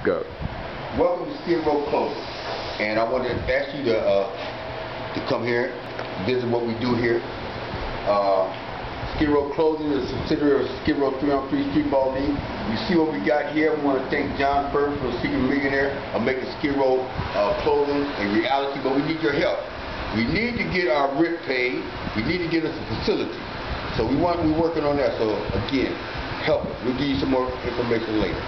Go. Welcome to Skid Row Clothing. And I want to ask you to uh, to come here, visit what we do here. Uh, Skid Row Clothing is a subsidiary of Skid Row 3 on 3 Streetball League. You see what we got here. We want to thank John Ferber for Secret Millionaire of making Skid Row uh, clothing a reality, but we need your help. We need to get our rent paid. We need to get us a facility. So we want we're working on that. So again, help us. We'll give you some more information later.